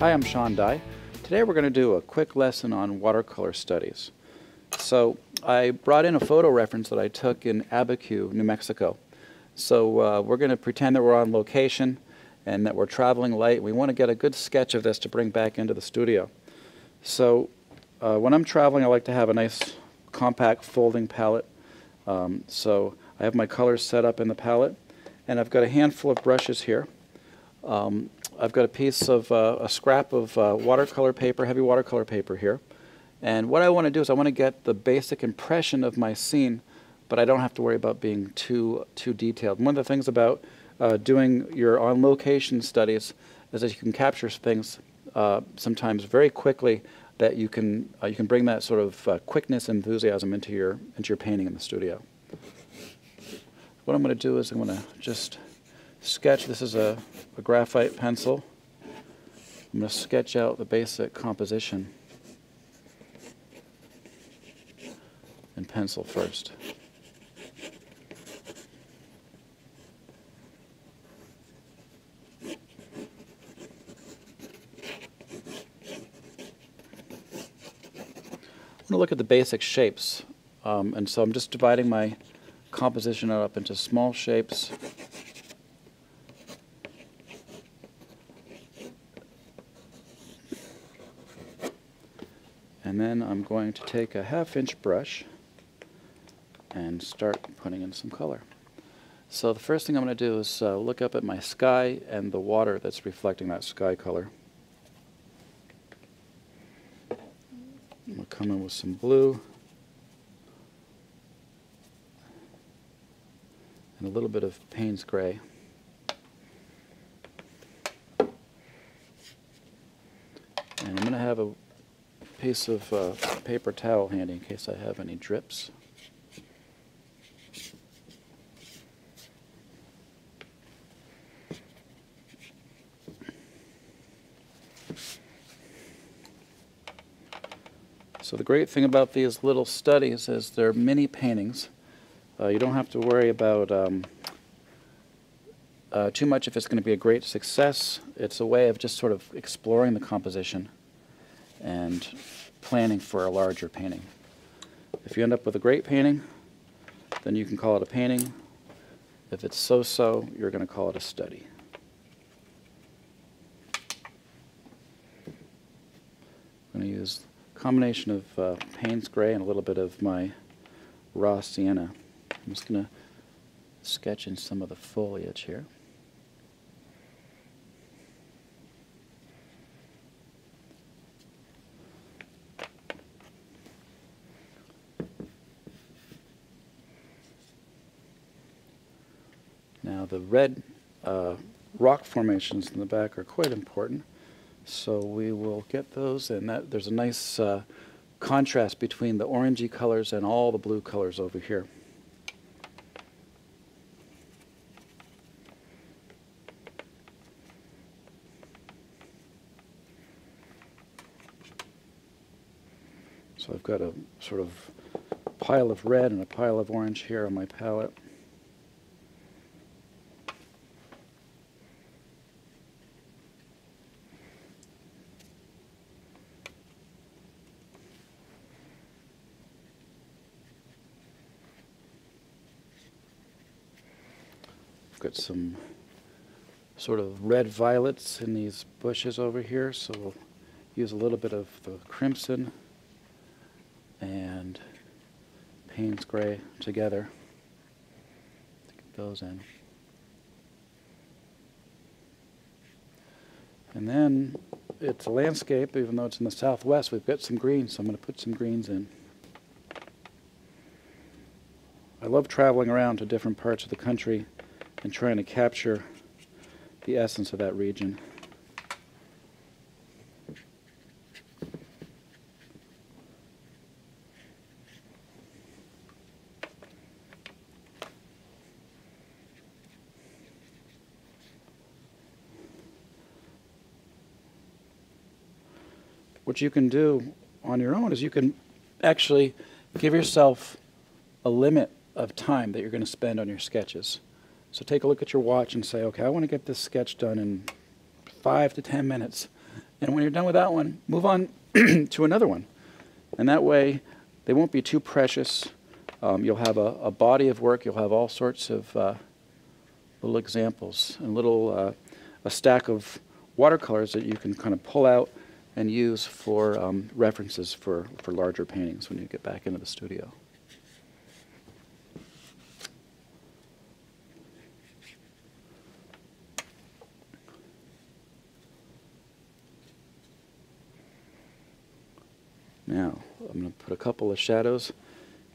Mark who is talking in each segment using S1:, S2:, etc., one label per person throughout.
S1: Hi, I'm Sean Dye. Today we're going to do a quick lesson on watercolor studies. So I brought in a photo reference that I took in Abiquiu, New Mexico. So uh, we're going to pretend that we're on location and that we're traveling light. We want to get a good sketch of this to bring back into the studio. So uh, when I'm traveling, I like to have a nice compact folding palette. Um, so I have my colors set up in the palette, and I've got a handful of brushes here. Um, I've got a piece of, uh, a scrap of uh, watercolor paper, heavy watercolor paper here. And what I want to do is I want to get the basic impression of my scene, but I don't have to worry about being too, too detailed. One of the things about uh, doing your on-location studies is that you can capture things uh, sometimes very quickly that you can, uh, you can bring that sort of uh, quickness and enthusiasm into your, into your painting in the studio. What I'm going to do is I'm going to just sketch. This is a, a graphite pencil. I'm going to sketch out the basic composition in pencil first. I'm going to look at the basic shapes. Um, and so I'm just dividing my composition up into small shapes And then I'm going to take a half inch brush and start putting in some color. So the first thing I'm going to do is uh, look up at my sky and the water that's reflecting that sky color. I'm going to come in with some blue and a little bit of Payne's gray. And I'm going to have a piece of uh, paper towel handy in case I have any drips. So the great thing about these little studies is they're mini paintings. Uh, you don't have to worry about um, uh, too much if it's going to be a great success. It's a way of just sort of exploring the composition and planning for a larger painting. If you end up with a great painting, then you can call it a painting. If it's so-so, you're going to call it a study. I'm going to use a combination of uh, Payne's Gray and a little bit of my raw sienna. I'm just going to sketch in some of the foliage here. Now the red uh, rock formations in the back are quite important. So we will get those and that there's a nice uh, contrast between the orangey colors and all the blue colors over here. So I've got a sort of pile of red and a pile of orange here on my palette. Got some sort of red violets in these bushes over here, so we'll use a little bit of the crimson and Payne's gray together to get those in. And then it's a landscape, even though it's in the southwest, we've got some greens, so I'm going to put some greens in. I love traveling around to different parts of the country and trying to capture the essence of that region. What you can do on your own is you can actually give yourself a limit of time that you're going to spend on your sketches. So take a look at your watch and say, okay, I want to get this sketch done in five to ten minutes. And when you're done with that one, move on to another one. And that way, they won't be too precious. Um, you'll have a, a, body of work. You'll have all sorts of uh, little examples and little uh, a stack of watercolors that you can kind of pull out and use for um, references for, for larger paintings when you get back into the studio. Now, I'm going to put a couple of shadows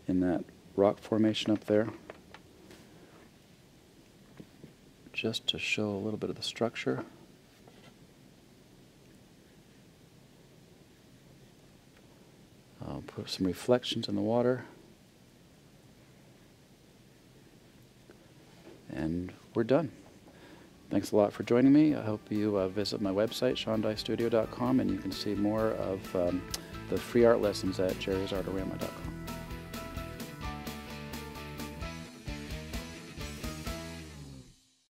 S1: in that rock formation up there just to show a little bit of the structure. I'll put some reflections in the water. And we're done. Thanks a lot for joining me. I hope you uh, visit my website, seandyestudio.com, and you can see more of um, the free art lessons at jerrysartarama.com.